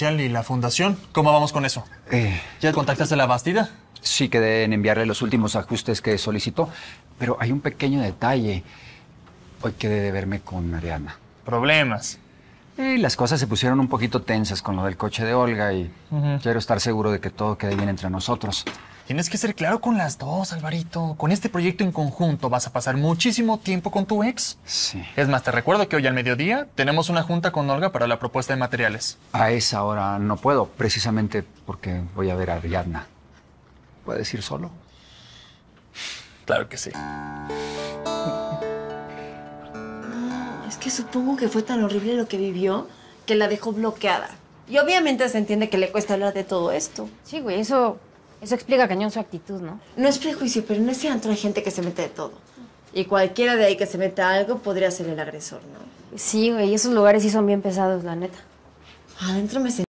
¿Y la fundación? ¿Cómo vamos con eso? Eh, ¿Ya contactaste a la Bastida? sí quedé en enviarle los últimos ajustes que solicitó, pero hay un pequeño detalle. Hoy quedé de verme con Ariana. Problemas. Eh, las cosas se pusieron un poquito tensas con lo del coche de Olga y quiero estar seguro de que todo quede bien entre nosotros. Tienes que ser claro con las dos, Alvarito. Con este proyecto en conjunto vas a pasar muchísimo tiempo con tu ex. Sí. Es más, te recuerdo que hoy al mediodía tenemos una junta con Olga para la propuesta de materiales. A esa hora no puedo, precisamente porque voy a ver a Ariadna. ¿Puedes ir solo? Claro que sí. Es que supongo que fue tan horrible lo que vivió que la dejó bloqueada. Y obviamente se entiende que le cuesta hablar de todo esto. Sí, güey, eso, eso explica cañón su actitud, ¿no? No es prejuicio, pero en ese antro hay gente que se mete de todo. Y cualquiera de ahí que se meta a algo podría ser el agresor, ¿no? Sí, güey, esos lugares sí son bien pesados, la neta. Adentro me sentí